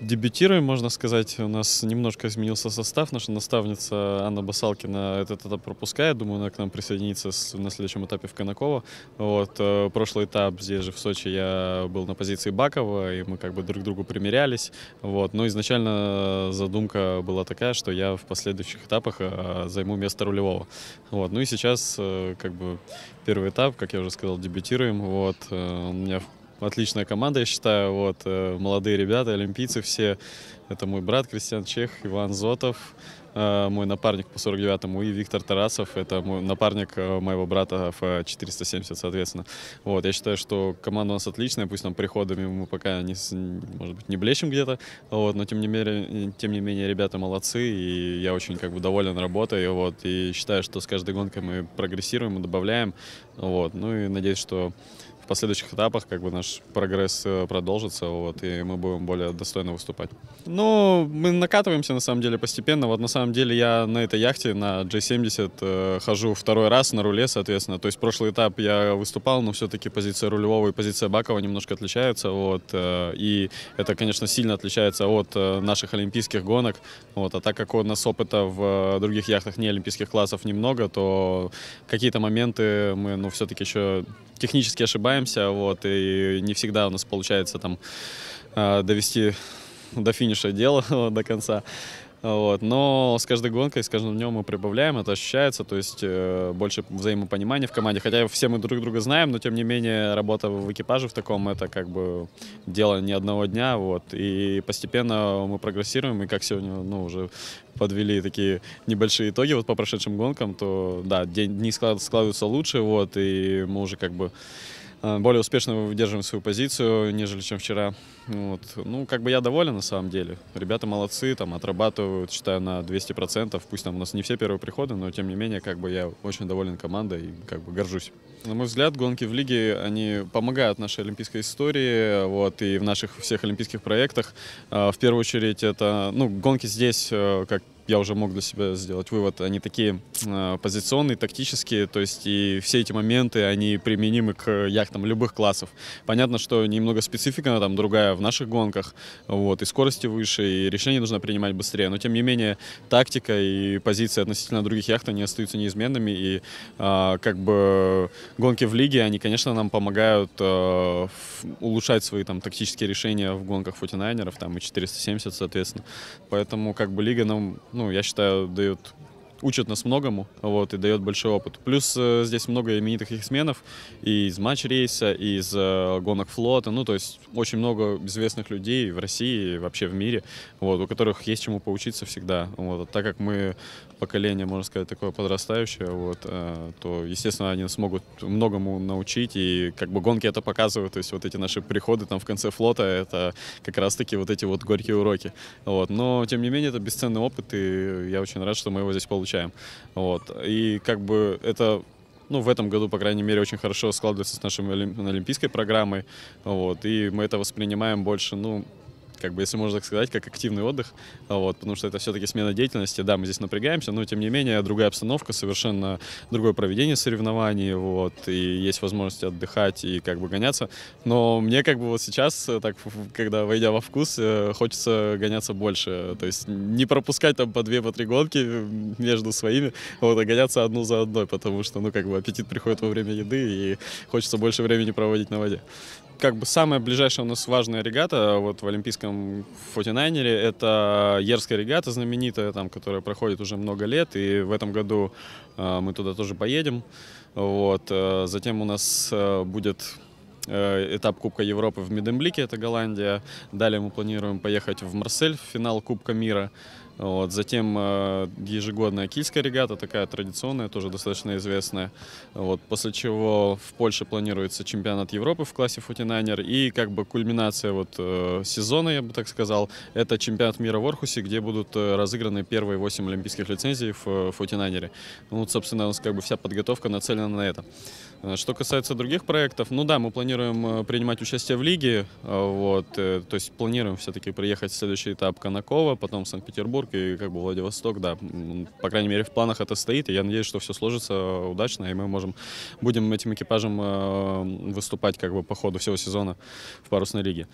дебютируем, можно сказать. У нас немножко изменился состав. Наша наставница Анна Басалкина этот этап пропускает. Думаю, она к нам присоединится на следующем этапе в Конаково. Вот. Э, прошлый этап здесь же в Сочи я был на позиции Бакова, и мы как бы друг к другу примерялись. Вот. Но изначально задумка была такая, что я в последующих этапах э, займу место рулевого. Вот. Ну и сейчас э, как бы первый этап, как я уже сказал, дебютируем. Вот. У меня отличная команда, я считаю. Вот, э, молодые ребята, олимпийцы все. Это мой брат Кристиан Чех, Иван Зотов, э, мой напарник по 49-му, и Виктор Тарасов. Это мой напарник э, моего брата в 470, соответственно. Вот, я считаю, что команда у нас отличная, пусть там приходами мы пока, не, может быть, не блещем где-то, вот, но тем не, менее, тем не менее ребята молодцы, и я очень как бы доволен работой, вот, и считаю, что с каждой гонкой мы прогрессируем и добавляем, вот, ну и надеюсь, что последующих этапах как бы наш прогресс э, продолжится, вот, и мы будем более достойно выступать. Ну, мы накатываемся на самом деле постепенно. Вот на самом деле я на этой яхте, на J70, э, хожу второй раз на руле, соответственно. То есть прошлый этап я выступал, но все-таки позиция рулевого и позиция Бакова немножко отличаются. Вот, э, и это, конечно, сильно отличается от э, наших олимпийских гонок. Вот, а так как у нас опыта в э, других яхтах не олимпийских классов немного, то какие-то моменты мы, ну, все-таки еще технически ошибаемся, вот, и не всегда у нас получается там э, довести до финиша дело до конца. Вот. Но с каждой гонкой, с каждым днем мы прибавляем, это ощущается, то есть э, больше взаимопонимания в команде. Хотя все мы друг друга знаем, но тем не менее работа в экипаже в таком это как бы дело не одного дня. Вот. И постепенно мы прогрессируем, и как сегодня ну, уже подвели такие небольшие итоги вот по прошедшим гонкам, то да, дни складываются лучше, вот, и мы уже как бы более успешно выдерживаем свою позицию, нежели чем вчера. Вот. Ну, как бы я доволен на самом деле. Ребята молодцы, там отрабатывают, считаю, на 200%. Пусть там у нас не все первые приходы, но тем не менее, как бы я очень доволен командой и как бы горжусь. На мой взгляд, гонки в лиге, они помогают нашей олимпийской истории, вот, и в наших всех олимпийских проектах. Э, в первую очередь, это, ну, гонки здесь, э, как я уже мог для себя сделать вывод, они такие э, позиционные, тактические, то есть и все эти моменты, они применимы к яхтам любых классов. Понятно, что немного специфика там другая в наших гонках, вот, и скорости выше, и решения нужно принимать быстрее, но тем не менее тактика и позиции относительно других яхт, они остаются неизменными, и э, как бы гонки в лиге, они, конечно, нам помогают э, улучшать свои там тактические решения в гонках футинайнеров, там и 470, соответственно. Поэтому как бы лига нам я считаю, дает учат нас многому, вот, и дает большой опыт. Плюс э, здесь много именитых яхтсменов и из матч-рейса, и из э, гонок флота, ну, то есть очень много известных людей в России и вообще в мире, вот, у которых есть чему поучиться всегда. Вот. Так как мы поколение, можно сказать, такое подрастающее, вот, э, то, естественно, они смогут многому научить, и как бы гонки это показывают, то есть вот эти наши приходы там в конце флота, это как раз-таки вот эти вот горькие уроки. Вот. Но, тем не менее, это бесценный опыт, и я очень рад, что мы его здесь получили получаем. Вот. И как бы это ну, в этом году, по крайней мере, очень хорошо складывается с нашей олимпийской программой. Вот, и мы это воспринимаем больше, ну, как бы, если можно так сказать, как активный отдых, вот, потому что это все-таки смена деятельности, да, мы здесь напрягаемся, но, тем не менее, другая обстановка, совершенно другое проведение соревнований, вот, и есть возможность отдыхать и, как бы, гоняться, но мне, как бы, вот сейчас, так, когда, войдя во вкус, э, хочется гоняться больше, то есть не пропускать там по две, по три гонки между своими, вот, а гоняться одну за одной, потому что, ну, как бы, аппетит приходит во время еды, и хочется больше времени проводить на воде. Как бы самая ближайшая у нас важная регата вот в олимпийском фотинайнере это Ерская регата знаменитая, там, которая проходит уже много лет, и в этом году э, мы туда тоже поедем. Вот. Э, затем у нас э, будет э, этап Кубка Европы в Медемблике, это Голландия. Далее мы планируем поехать в Марсель в финал Кубка мира. Вот. Затем э, ежегодная кильская регата, такая традиционная, тоже достаточно известная. Вот. После чего в Польше планируется чемпионат Европы в классе футинайнер. И как бы кульминация вот, э, сезона, я бы так сказал, это чемпионат мира в Орхусе, где будут э, разыграны первые 8 олимпийских лицензий в э, футинайнере. Ну, вот, собственно, у нас как бы вся подготовка нацелена на это. Э, что касается других проектов, ну да, мы планируем принимать участие в лиге, вот, то есть планируем все-таки приехать в следующий этап Конакова, потом Санкт-Петербург, и как бы Владивосток, да, по крайней мере в планах это стоит, и я надеюсь, что все сложится удачно, и мы можем, будем этим экипажем э, выступать как бы по ходу всего сезона в парусной лиге.